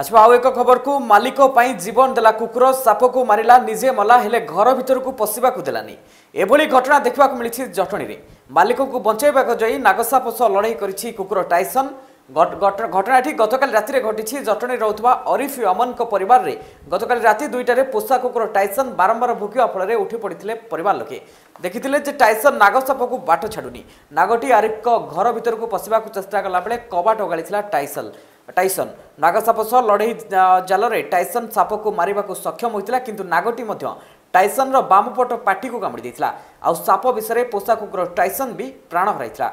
ଆସିବା আচ্ছা, ଆଉ ଏକ ଖବରକୁ ମାଲିକ ପାଇଁ ଜୀବନ ଦେଲା କୁକୁର ସାପକୁ ମାରିଲା ନିଜେ ମଲା ହେଲେ ଘର ଭିତରକୁ ପଶିବାକୁ ଦେଲାନି ଏଭଳି ଘଟଣା ଦେଖିବାକୁ ମିଳିଛି ଜଟଣୀରେ ମାଲିକକୁ ବଞ୍ଚାଇବାକୁ যাই নাগসাপ সহ লড়াই କରିଛି কুকুর টাইসন ঘটনাটি গতকাল রাতে ঘটিছে জটনী রুথা অরিফ অমন পরিবার গতকাল রাতে দুইটার পোষা কুকুর টাইসন বারম্বার ভুকিবা ফলে উঠি পড়ে পরিবার লোকে দেখিলে যে টাইসন নাগ সাপক বাট ছাড়ুনি নাগটি আরিফ ঘর ভিতরক পশিবাক চেষ্টা কলা বেড়ে কবাট ওগাড়ি টাইসন ଟାଇସନ୍ ନାଗସାପ ସହ ଲଢ଼େଇ ଜାଲରେ ଟାଇସନ୍ ସାପକୁ ମାରିବାକୁ ସକ୍ଷମ ହୋଇଥିଲା କିନ୍ତୁ ନାଗଟି ମଧ୍ୟ ଟାଇସନ୍ର ବାମପଟ ପାଟିକୁ କାମୁଡ଼ି ଦେଇଥିଲା ଆଉ ସାପ ବିଷୟରେ ପୋଷାକୁ ଟାଇସନ୍ ବି ପ୍ରାଣ ହରାଇଥିଲା